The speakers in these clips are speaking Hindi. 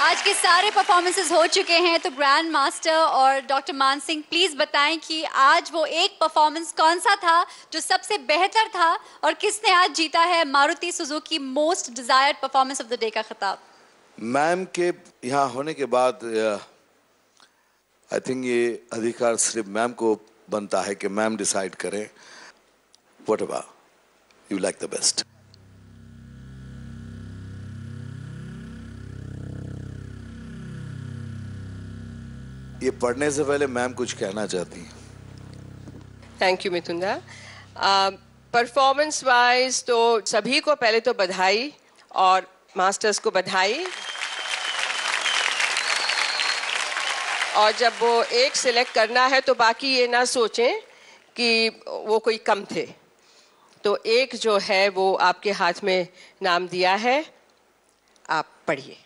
आज के सारे परफॉर्मेंसेस हो चुके हैं तो ग्रैंड मास्टर और डॉक्टर मान सिंह प्लीज़ बताएँ कि आज वो एक परफॉर्मेंस कौन सा था जो सबसे बेहतर था और किसने आज जीता है Maruti Suzuki most desired performance of the day का खिताब? मैम के यहाँ होने के बाद आई थिंक ये अधिकार सिर्फ़ मैम को बनता है कि मैम डिसाइड करें whatever you like the best ये पढ़ने से पहले मैम कुछ कहना चाहती हैं। थैंक यू मिथुंदा परफॉर्मेंस वाइज तो सभी को पहले तो बधाई और मास्टर्स को बधाई। और जब वो एक सिलेक्ट करना है तो बाकी ये ना सोचें कि वो कोई कम थे। तो एक जो है वो आपके हाथ में नाम दिया है। आप पढ़िए।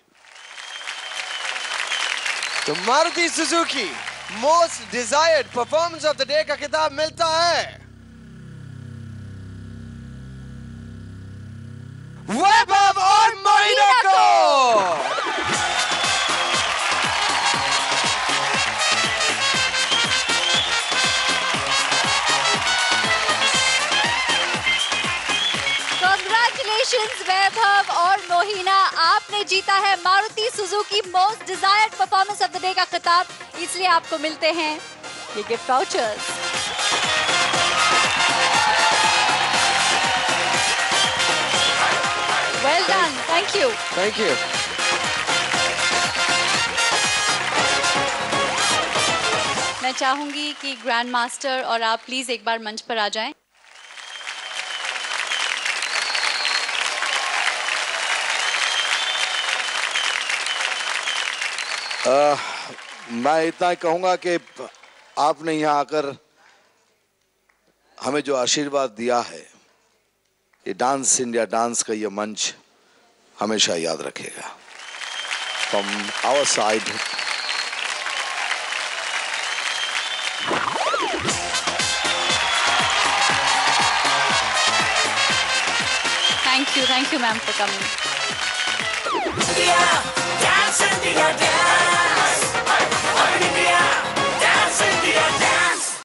तो Maruti Suzuki most desired performance of the day का किताब मिलता है। कॉन्ग्रेचुलेशन वैभव और मोहिना आपने जीता है Maruti Suzuki most desired performance of the day का खिताब. इसलिए आपको मिलते हैं. ये gift vouchers well done thank you thank you मैं चाहूँगी कि ग्रैंड मास्टर और आप प्लीज़ एक बार मंच पर आ जाएँ. आ, मैं इतना ही कहूँगा कि आपने यहाँ आकर हमें जो आशीर्वाद दिया है ये डांस इंडिया डांस का ये मंच हमेशा याद रखेगा। From our side thank you thank you ma'am for coming Dance India,